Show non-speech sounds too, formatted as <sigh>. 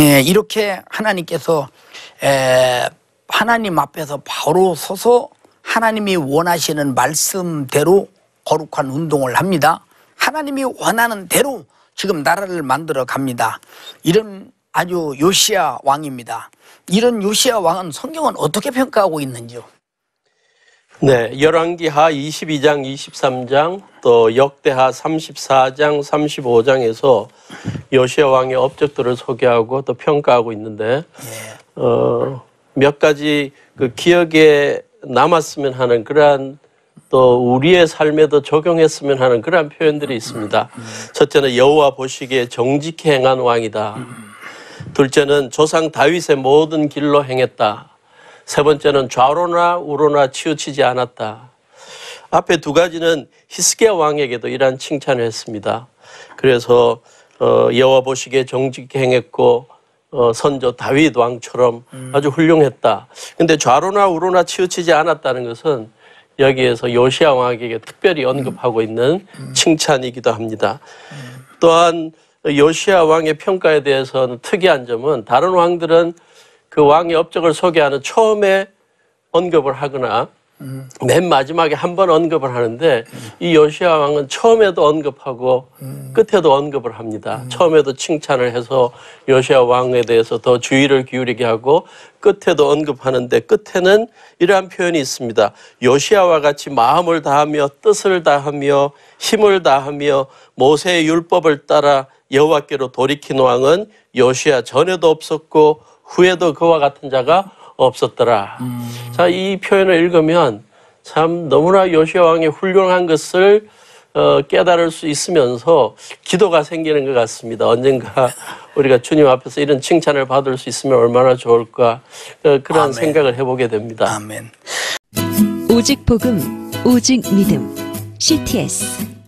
예, 이렇게 하나님께서 에, 하나님 앞에서 바로 서서 하나님이 원하시는 말씀대로 거룩한 운동을 합니다. 하나님이 원하는 대로 지금 나라를 만들어 갑니다. 이런 아주 요시야 왕입니다. 이런 요시야 왕은 성경은 어떻게 평가하고 있는지요? 네, 열왕기하 22장, 23장, 또 역대하 34장, 35장에서 요시아 왕의 업적들을 소개하고 또 평가하고 있는데 어, 몇 가지 그 기억에 남았으면 하는 그러한 또 우리의 삶에도 적용했으면 하는 그러한 표현들이 있습니다. 첫째는 여호와 보시기에 정직히 행한 왕이다. 둘째는 조상 다윗의 모든 길로 행했다. 세 번째는 좌로나 우로나 치우치지 않았다. 앞에 두 가지는 히스기야 왕에게도 이러한 칭찬을 했습니다. 그래서 어, 여호와 보시기에 정직히 행했고 어, 선조 다윗 왕처럼 아주 훌륭했다. 근데 좌로나 우로나 치우치지 않았다는 것은 여기에서 요시아 왕에게 특별히 언급하고 있는 칭찬이기도 합니다. 또한 요시아 왕의 평가에 대해서는 특이한 점은 다른 왕들은 그 왕의 업적을 소개하는 처음에 언급을 하거나 맨 마지막에 한 번 언급을 하는데 이 요시아 왕은 처음에도 언급하고 끝에도 언급을 합니다. 처음에도 칭찬을 해서 요시아 왕에 대해서 더 주의를 기울이게 하고 끝에도 언급하는데 끝에는 이러한 표현이 있습니다. 요시아와 같이 마음을 다하며 뜻을 다하며 힘을 다하며 모세의 율법을 따라 여호와께로 돌이킨 왕은 요시아 전에도 없었고 후에도 그와 같은 자가 없었더라. 자, 이 표현을 읽으면 참 너무나 요시아 왕의 훌륭한 것을 어, 깨달을 수 있으면서 기도가 생기는 것 같습니다. 언젠가 <laughs> 우리가 주님 앞에서 이런 칭찬을 받을 수 있으면 얼마나 좋을까 어, 그런 아멘. 생각을 해보게 됩니다. 아멘. 오직 복음, 오직 믿음. CTS